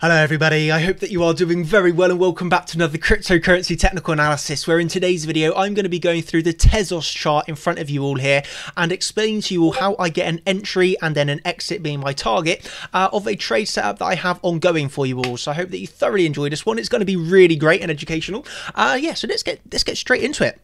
Hello everybody, I hope that you are doing very well and welcome back to another cryptocurrency technical analysis where in today's video I'm going to be going through the Tezos chart in front of you all here and explaining to you all how I get an entry and then an exit being my target uh, of a trade setup that I have ongoing for you all. So I hope that you thoroughly enjoy this one. It's going to be really great and educational. Uh, yeah, so let's get let's get straight into it.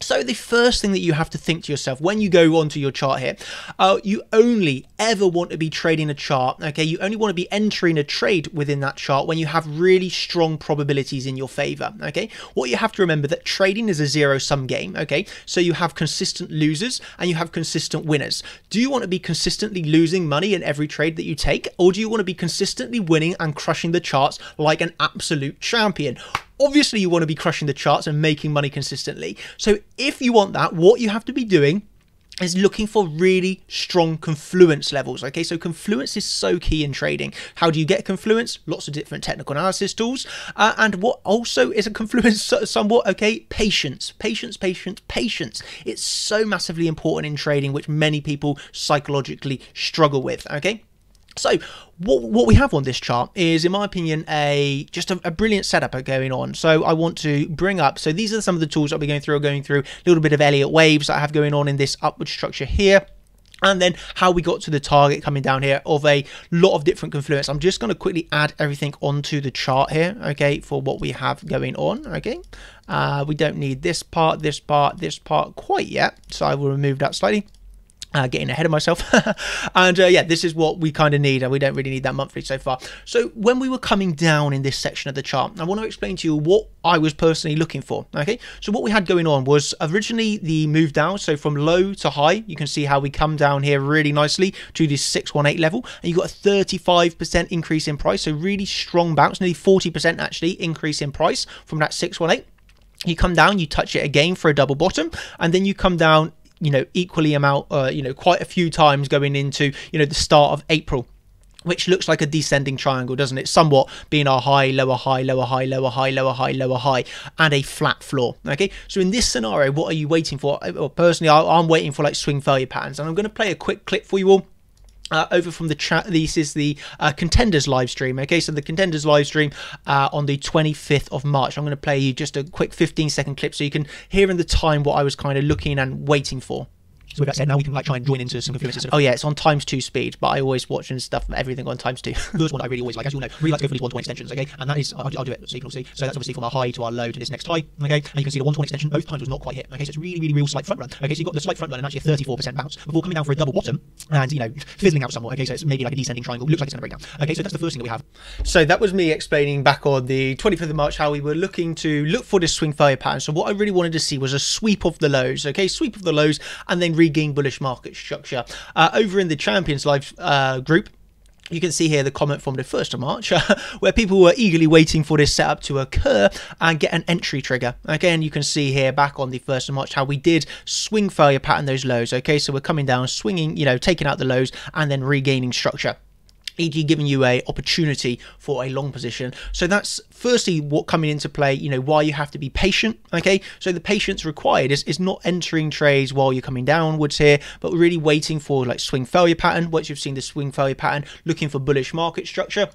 So the first thing that you have to think to yourself when you go onto your chart here, uh, you only ever want to be trading a chart, okay? You only want to be entering a trade within that chart when you have really strong probabilities in your favor, okay? What you have to remember that trading is a zero-sum game, okay? So you have consistent losers and you have consistent winners. Do you want to be consistently losing money in every trade that you take or do you want to be consistently winning and crushing the charts like an absolute champion? Obviously, you want to be crushing the charts and making money consistently. So, if you want that, what you have to be doing is looking for really strong confluence levels. Okay, so confluence is so key in trading. How do you get confluence? Lots of different technical analysis tools. Uh, and what also is a confluence somewhat, okay, patience, patience, patience, patience. It's so massively important in trading, which many people psychologically struggle with. Okay. So what, what we have on this chart is, in my opinion, a just a, a, brilliant setup going on. So I want to bring up, so these are some of the tools I'll be going through, going through a little bit of Elliott waves that I have going on in this upward structure here and then how we got to the target coming down here of a lot of different confluence. I'm just going to quickly add everything onto the chart here, okay, for what we have going on, okay. Uh, we don't need this part, this part, this part quite yet, so I will remove that slightly uh, getting ahead of myself. and uh, yeah, this is what we kind of need, and we don't really need that monthly so far. So when we were coming down in this section of the chart, I want to explain to you what I was personally looking for. Okay, so what we had going on was originally the move down, so from low to high, you can see how we come down here really nicely to this 618 level, and you got a 35% increase in price, so really strong bounce, nearly 40% actually increase in price from that 618 you come down, you touch it again for a double bottom, and then you come down you know equally amount uh, you know quite a few times going into you know the start of April which looks like a descending triangle, doesn't it? Somewhat being our high, lower high, lower high, lower high, lower high, lower high, and a flat floor. Okay, so in this scenario, what are you waiting for? Well, personally, I'm waiting for like swing failure patterns, and I'm going to play a quick clip for you all uh, over from the chat, this is the uh, contenders live stream. Okay, so the contenders live stream uh, on the 25th of March. I'm going to play you just a quick 15 second clip so you can hear in the time what I was kind of looking and waiting for. So with that said, now we can like try and join into some confluences. Oh yeah, it's on times two speed, but I always watch and stuff everything on times two. First one I really always like, as you all know, really like to go for these one-to-one extensions, okay? And that is, I'll, I'll, do it so you can all see. So that's obviously from our high to our low to this next high, okay? And you can see the one-to-one extension both times was not quite hit, okay? So it's really, really real slight front run, okay? So you've got the slight front run and actually a 34% bounce before coming down for a double bottom and, you know, fizzling out somewhat, okay? So it's maybe like a descending triangle. Looks like it's going to break down. Okay, so that's the first thing that we have. So that was me explaining back on the 25th of March how we were looking to look for this swing failure pattern. So what I really wanted to see was a sweep of the lows, okay? Sweep of the lows and then regain bullish market market structure. Uh, over in the Champions Live uh, group, you can see here the comment from the 1st of March where people were eagerly waiting for this setup to occur and get an entry trigger. Again, you can see here back on the 1st of March how we did swing failure pattern those lows. Okay, so we're coming down, swinging, you know, taking out the lows and then regaining structure e.g. giving you a opportunity for a long position. So that's firstly what coming into play, you know, why you have to be patient. Okay. So the patience required is, is not entering trades while you're coming downwards here, but really waiting for like swing failure pattern. Once you've seen the swing failure pattern, looking for bullish market structure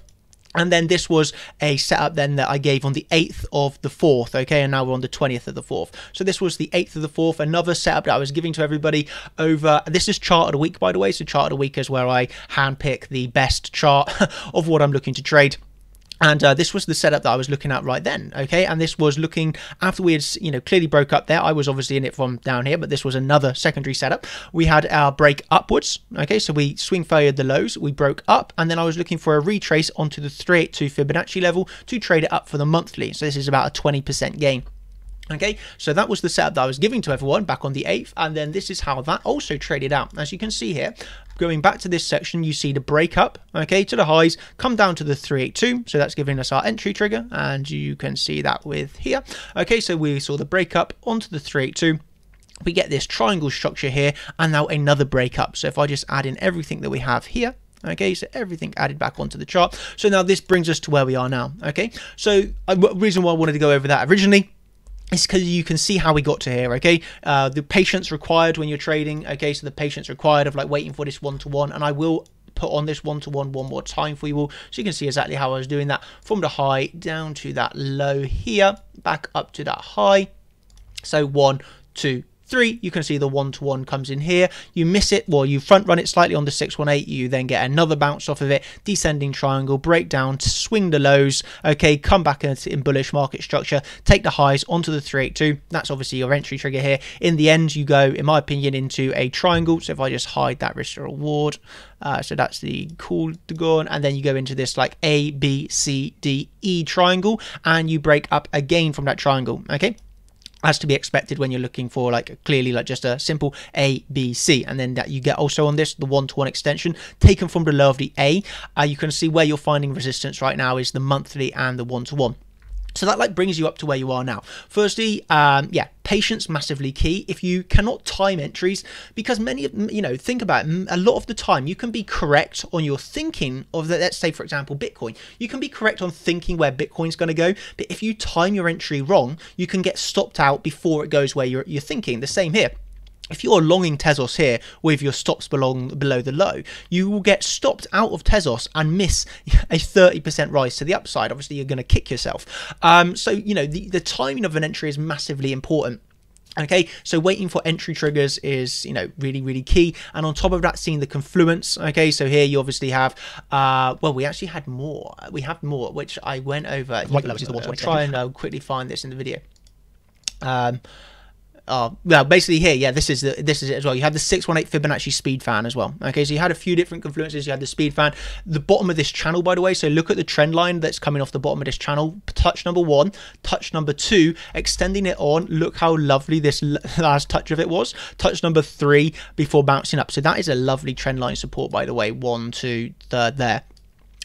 and then this was a setup then that I gave on the 8th of the 4th, okay, and now we're on the 20th of the 4th. So this was the 8th of the 4th, another setup that I was giving to everybody over, this is chart of the week, by the way, so chart of the week is where I handpick the best chart of what I'm looking to trade and uh, this was the setup that I was looking at right then, okay? And this was looking after we had, you know, clearly broke up there. I was obviously in it from down here, but this was another secondary setup. We had our break upwards, okay? So we swing faired the lows, we broke up, and then I was looking for a retrace onto the 382 Fibonacci level to trade it up for the monthly. So this is about a 20% gain. Okay, so that was the setup that I was giving to everyone back on the 8th, and then this is how that also traded out. As you can see here, going back to this section, you see the breakup, okay, to the highs, come down to the 382, so that's giving us our entry trigger, and you can see that with here. Okay, so we saw the breakup onto the 382, we get this triangle structure here, and now another breakup. So if I just add in everything that we have here, okay so everything added back onto the chart so now this brings us to where we are now okay so uh, reason why i wanted to go over that originally it's because you can see how we got to here okay? Uh, the patience required when you're trading okay? So the patience required of like waiting for this one to one and i will put on this one to one one more time for you all so you can see exactly how I was doing that from the high down to that low here, back up to that high. So one, two, three, you can see the one-to-one comes in here. You miss it, well, you front run it slightly on the 618, you then get another bounce off of it, descending triangle, break down, swing the lows, okay, come back in, bullish market structure, take the highs onto the 382. That's obviously your entry trigger here. In the end, you go, in my opinion, into a triangle. So if I just hide that risk reward, uh, so that's the cool to on, and then you go into this like A, B, C, D, E triangle, and you break up again from that triangle, okay? As to be expected when you're looking for like clearly like just a simple A, B, C. And then that you get also on this, the one-to-one extension taken from the low of the A. Uh, you can see where you're finding resistance right now is the monthly and the one-to-one. So that like brings you up to where you are now. Firstly, um, yeah, patience massively key. If you cannot time entries, because many of you know, think about it, a lot of the time you can be correct on your thinking of that. let's say for example Bitcoin. You can be correct on thinking where Bitcoin's going to go, but if you time your entry wrong, you can get stopped out before it goes where you're, you're thinking. The same here if you're longing Tezos here with your stops belong below the low, you will get stopped out of Tezos and miss a 30% rise to the upside. Obviously, you're going to kick yourself. Um, so, you know, the, the timing of an entry is massively important. Okay, so waiting for entry triggers is, you know, really, really key. And on top of that, seeing the confluence. Okay, so here you obviously have, uh, well, we actually had more. We have more, which I went over. Right, the the uh, try and uh, quickly find this in the video. Um, Oh, well, basically here, yeah, this is the this is it as well. You have the 618 Fibonacci speed fan as well. Okay, so you had a few different confluences. You had the speed fan. The bottom of this channel, by the way, so look at the trend line that's coming off the bottom of this channel. Touch number one, touch number two, extending it on. Look how lovely this last touch of it was. Touch number three before bouncing up. So that is a lovely trend line support, by the way. One, two, third there.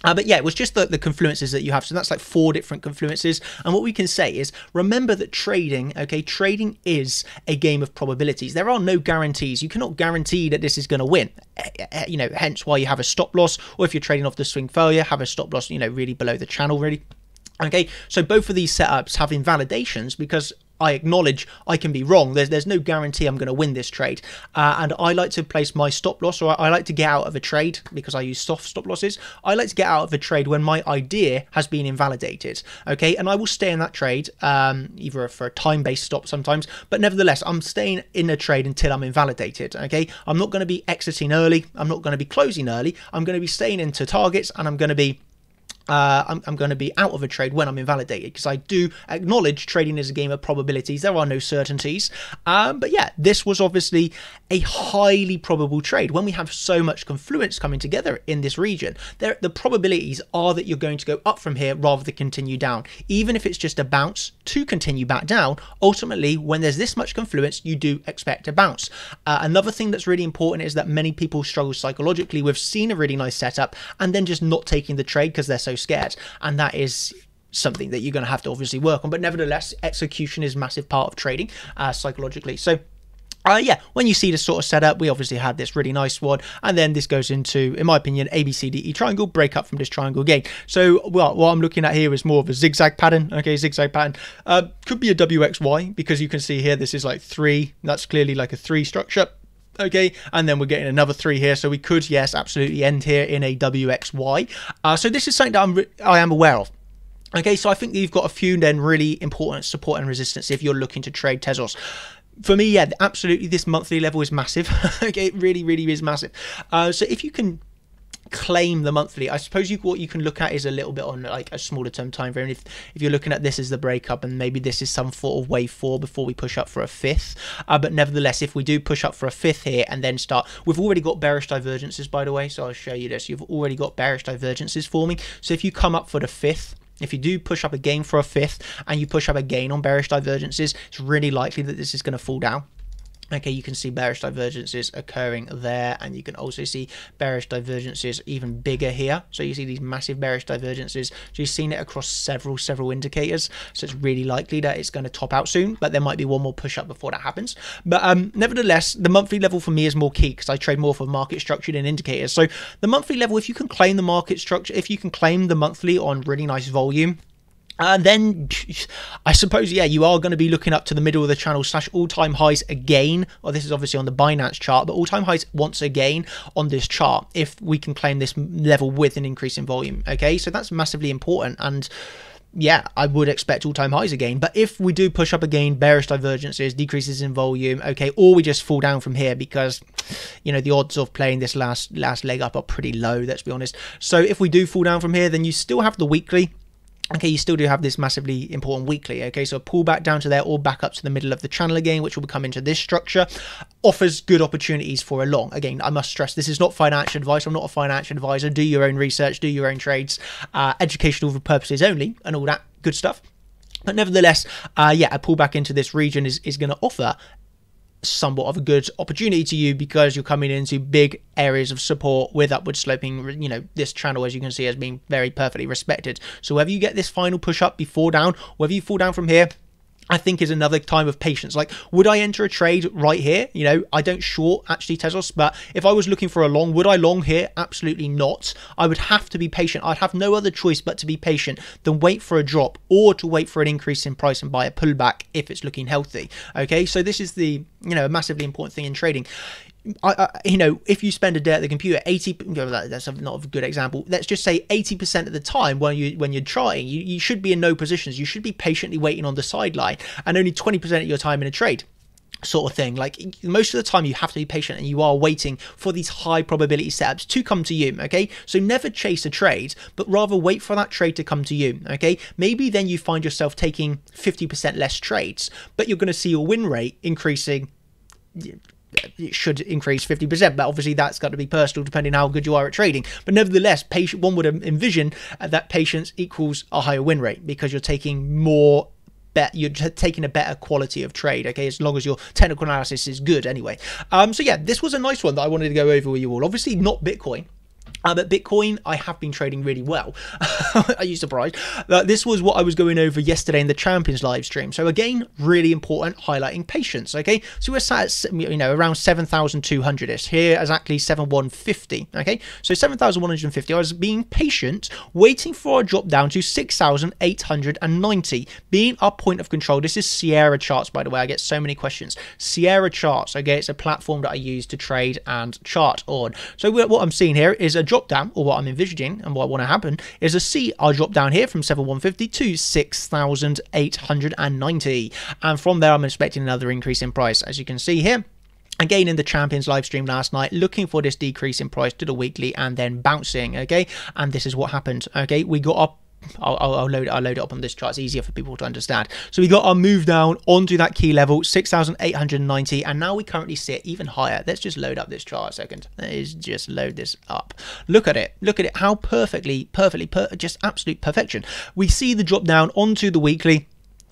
Uh, but yeah, it was just the, the confluences that you have. So that's like four different confluences. And what we can say is remember that trading, okay, trading is a game of probabilities. There are no guarantees. You cannot guarantee that this is going to win. Eh, eh, eh, you know, hence why you have a stop loss, or if you're trading off the swing failure, have a stop loss, you know, really below the channel, really. Okay, so both of these setups have invalidations because I acknowledge I can be wrong. There's there's no guarantee I'm going to win this trade, uh, and I like to place my stop loss, or I, I, like to get out of a trade because I use soft stop losses. I like to get out of a trade when my idea has been invalidated. Okay, and I will stay in that trade, um, either for a time-based stop sometimes, but nevertheless, I'm staying in a trade until I'm invalidated. Okay, I'm not going to be exiting early. I'm not going to be closing early. I'm going to be staying into targets, and I'm going to be uh, I'm, I'm, going to be out of a trade when I'm invalidated because I do acknowledge trading is a game of probabilities. There are no certainties. Um, but yeah, this was obviously a highly probable trade. When we have so much confluence coming together in this region, there, the probabilities are that you're going to go up from here rather than continue down. Even if it's just a bounce to continue back down, ultimately, when there's this much confluence, you do expect a bounce. Uh, another thing that's really important is that many people struggle psychologically with seeing a really nice setup and then just not taking the trade because they're so scared. And that is something that you're going to have to obviously work on. But nevertheless, execution is massive part of trading uh, psychologically. So uh, yeah, when you see the sort of setup, we obviously had this really nice one, and then this goes into, in my opinion, ABCDE triangle, break up from this triangle again. So, well, what I'm looking at here is more of a zigzag pattern, okay, zigzag pattern. Uh, could be a WXY, because you can see here, this is like three, that's clearly like a three structure okay and then we're getting another three here so we could yes absolutely end here in a wxy uh, so this is something that I'm I am aware of Okay, so I think you've got a few then really important support and resistance if you're looking to trade Tezos for me, yeah, absolutely, this monthly level is massive. okay, it really, really is massive. Uh, so if you can claim the monthly. I suppose you what you can look at is a little bit on like a smaller term time frame. If if you're looking at this as the breakup and maybe this is some sort of wave four before we push up for a fifth. Uh, but nevertheless, if we do push up for a fifth here and then start, we've already got bearish divergences by the way. So I'll show you this. You've already got bearish divergences forming. So if you come up for the fifth if you do push up again for a fifth and you push up again on bearish divergences, it's really likely that this is going to fall down. Okay, you can see bearish divergences occurring there, and you can also see bearish divergences even bigger here. So you see these massive bearish divergences. So you've seen it across several, several indicators. So it's really likely that it's going to top out soon, but there might be one more push up before that happens. But um, nevertheless, the monthly level for me is more key because I trade more for market structure than indicators. So the monthly level, if you can claim the market structure, if you can claim the monthly on really nice volume, And then I suppose, yeah, you are going to be looking up to the middle of the channel slash all time highs again. Well, this is obviously on the Binance chart, but all time highs once again on this chart if we can claim this level with an increase in volume. Okay, so that's massively important. And yeah, I would expect all time highs again. But if we do push up again, bearish divergences, decreases in volume, okay, or we just fall down from here because you know the odds of playing this last last leg up are pretty low, let's be honest. So if we do fall down from here, then you still have the weekly Okay, you still do have this massively important weekly. Okay, so pull back down to there or back up to the middle of the channel again, which will come into this structure, offers good opportunities for a long. Again, I must stress this is not financial advice. I'm not a financial advisor. Do your own research, do your own trades, uh, educational purposes only, and all that good stuff. But nevertheless, uh, yeah, a pullback into this region is, is going to offer somewhat of a good opportunity to you because you're coming into big areas of support with upward sloping you know this channel as you can see has been very perfectly respected. So whether you get this final push up before down whether you fall down from here I think is another time of patience. Like, would I enter a trade right here? You know, I don't short actually Tezos, but if I was looking for a long, would I long here? Absolutely not. I would have to be patient. I'd have no other choice but to be patient than wait for a drop or to wait for an increase in price and buy a pullback if it's looking healthy. Okay, so this is the, you know, a massively important thing in trading. I, I, you know, if you spend a day at the computer, eighty, that's not a good example. Let's just say eighty percent of the time when you when you're trying, you, you should be in no positions. You should be patiently waiting on the sideline, and only twenty percent of your time in a trade sort of thing. Like most of the time, you have to be patient and you are waiting for these high probability setups to come to you. Okay, so never chase a trade, but rather wait for that trade to come to you. Okay, maybe then you find yourself taking 50% less trades, but you're going to see your win rate increasing it should increase 50%, but obviously that's got to be personal depending how good you are at trading. But nevertheless, patient, one would envision that patience equals a higher win rate because you're taking more you're taking a better quality of trade okay? As long as your technical analysis is good anyway. Um so yeah this was a nice one that i wanted to go over with you all. Obviously not bitcoin uh, but Bitcoin, I have been trading really well. Are you surprised? Uh, this was what I was going over yesterday in the Champions live stream. So again, really important, highlighting patience. Okay, so we're sat at you know around 7,200 ish. Here is actually 7,150. Okay, so 7,150. I was being patient, waiting for a drop down to 6,890, being our point of control. This is Sierra Charts, by the way. I get so many questions. Sierra Charts. Okay, it's a platform that I use to trade and chart on. So what I'm seeing here is a drop down, or what I'm envisaging and what I want to happen, is a C. I'll drop down here from 7150 to 6890. And from there, I'm expecting another increase in price. As you can see here, Again, in the Champions live stream last night, looking for this decrease in price to the weekly and then bouncing, okay? And this is what happened, okay? We got up I'll, I'll, load it. I'll load it up on this chart. It's easier for people to understand. So we got our move down onto that key level, 6,890, and now we currently sit even higher. Let's just load up this chart a second. Let's just load this up. Look at it. Look at it. How perfectly, perfectly, per just absolute perfection. We see the drop down onto the weekly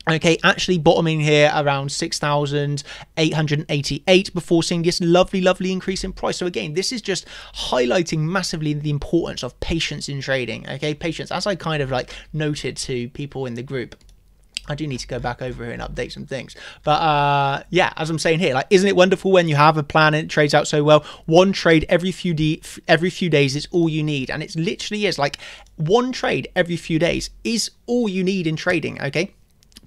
Okay, actually bottoming here around 6,888 before seeing this lovely, lovely increase in price. So again, this is just highlighting massively the importance of patience in trading. Okay, patience, as I kind of like noted to people in the group. I do need to go back over here and update some things. But uh, yeah, as I'm saying here, like, isn't it wonderful when you have a plan and it trades out so well? One trade every few every few days is all you need, and it literally is like one trade every few days is all you need in trading. Okay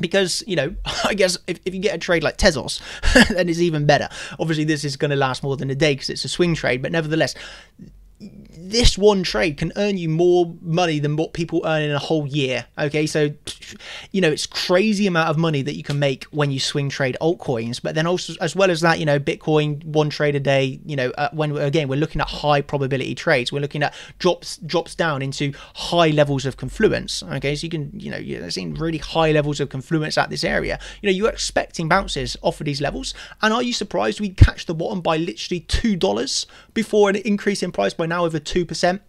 because you know i guess if, if you get a trade like tezos then it's even better. Obviously this is going to last more than a day because it's a swing trade but nevertheless this one trade can earn you more money than what people earn in a whole year. Okay, so you know it's crazy amount of money that you can make when you swing trade altcoins. But then also as well as that, you know, Bitcoin one trade a day. You know, uh, when again we're looking at high probability trades, we're looking at drops drops down into high levels of confluence. Okay, so you can you know you're seeing really high levels of confluence at this area. You know, you're expecting bounces off of these levels, and are you surprised we catch the bottom by literally two dollars before an increase in price by now over 2%.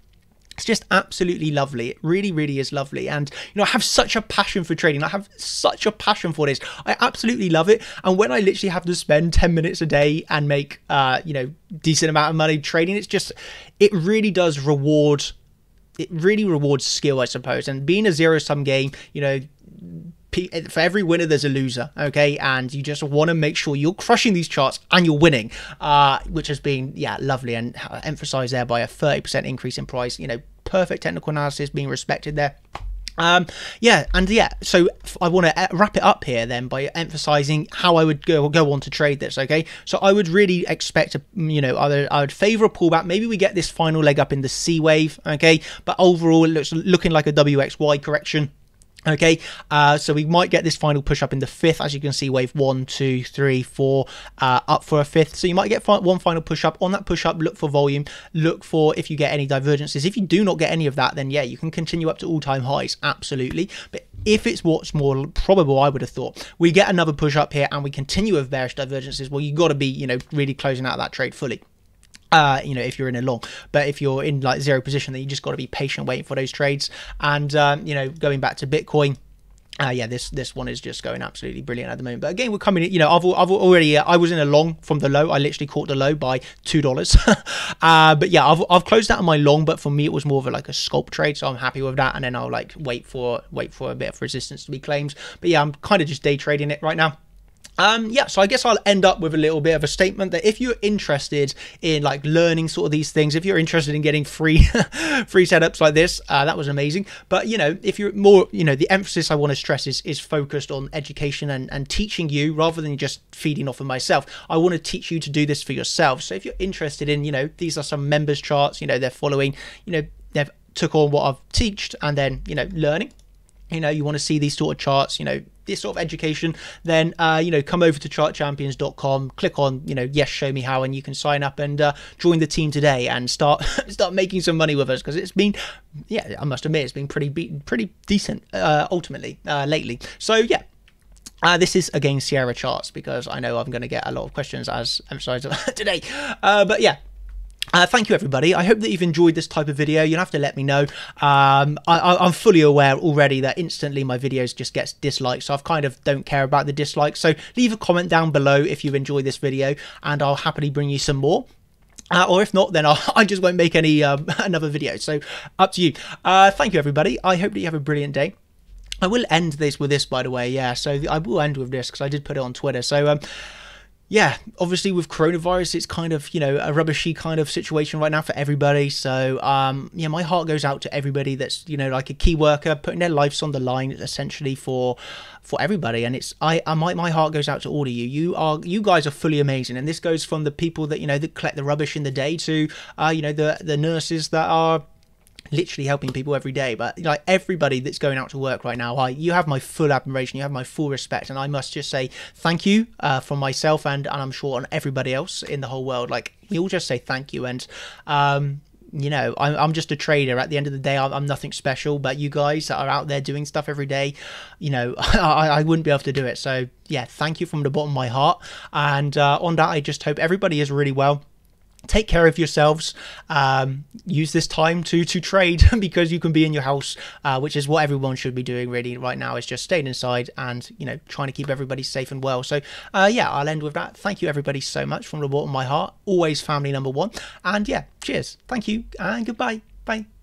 It's just absolutely lovely. It really, really is lovely. And, you know, I have such a passion for trading. I have such a passion for this. I absolutely love it. And when I literally have to spend 10 minutes a day and make, uh, you know, decent amount of money trading, it's just, it really does reward, it really rewards skill, I suppose. And being a zero sum game, you know, for every winner there's a loser okay and you just want to make sure you're crushing these charts and you're winning uh, which has been yeah lovely and emphasized there by a 30% increase in price you know perfect technical analysis being respected there Um, yeah, and yeah, so I want to wrap it up here then by emphasizing how I would go go on to trade this. Okay, so I would really expect a you know either I would favor a pullback. Maybe we get this final leg up in the C wave. Okay, but overall it looks looking like a WXY correction. Okay, uh, so we might get this final push up in the fifth, as you can see, wave one, two, three, four, uh, up for a fifth. So you might get one final push up. On that push up, look for volume, look for if you get any divergences. If you do not get any of that, then yeah, you can continue up to all time highs, absolutely. But if it's what's more probable, I would have thought we get another push up here and we continue with bearish divergences. Well, you got to be, you know, really closing out that trade fully uh, you know, if you're in a long, but if you're in like zero position, then you just got to be patient, waiting for those trades. And um, you know, going back to Bitcoin. Uh, yeah, this this one is just going absolutely brilliant at the moment. But again, we're coming. You know, I've I've already uh, I was in a long from the low. I literally caught the low by two dollars. uh, but yeah, I've I've closed out on my long. But for me, it was more of a, like a scalp trade, so I'm happy with that. And then I'll like wait for wait for a bit of resistance to be claimed. But yeah, I'm kind of just day trading it right now. Um, yeah, so I guess I'll end up with a little bit of a statement that if you're interested in like learning sort of these things, if you're interested in getting free free setups like this, uh, that was amazing. But you know, if you're more, you know, the emphasis I want to stress is is focused on education and, and teaching you rather than just feeding off of myself. I want to teach you to do this for yourself. So if you're interested in, you know, these are some members charts, you know, they're following, you know, they've took on what I've teached and then, you know, learning you know you want to see these sort of charts you know this sort of education then uh, you know come over to chartchampions.com click on you know yes show me how and you can sign up and uh, join the team today and start start making some money with us because it's been yeah i must admit it's been pretty pretty decent uh, ultimately uh, lately so yeah uh, this is again Sierra charts because I know I'm going to get a lot of questions as emphasized today. Uh, but yeah, uh, thank you, everybody. I hope that you've enjoyed this type of video. You'll have to let me know. Um, I, am fully aware already that instantly my videos just gets disliked, so I've kind of don't care about the dislikes. So leave a comment down below if you enjoy this video, and I'll happily bring you some more. Uh, or if not, then I'll, I just won't make any um, another video. So up to you. Uh, thank you, everybody. I hope that you have a brilliant day. I will end this with this, by the way. Yeah, so I will end with this because I did put it on Twitter. So um, yeah, obviously with coronavirus, it's kind of you know a rubbishy kind of situation right now for everybody. So um, yeah, my heart goes out to everybody that's you know like a key worker putting their lives on the line essentially for for everybody. And it's I, I my my heart goes out to all of you. You are you guys are fully amazing, and this goes from the people that you know that collect the rubbish in the day to uh, you know the the nurses that are literally helping people every day. But like everybody that's going out to work right now, I you have my full admiration, you have my full respect, and I must just say thank you uh, from myself and and I'm sure on everybody else in the whole world. Like we all just say thank you, and um, you know, I'm, I'm just a trader. At the end of the day, I'm, I'm, nothing special. But you guys that are out there doing stuff every day, you know, I, I wouldn't be able to do it. So, yeah, thank you from the bottom of my heart. And uh, on that, I just hope everybody is really well take care of yourselves. Um, use this time to to trade because you can be in your house uh, which is what everyone should be doing really right now is just staying inside and you know trying to keep everybody safe and well. So uh, yeah i'll end with that. Thank you everybody so much from the bottom of my heart. Always family number one. And yeah cheers. Thank you and goodbye. Bye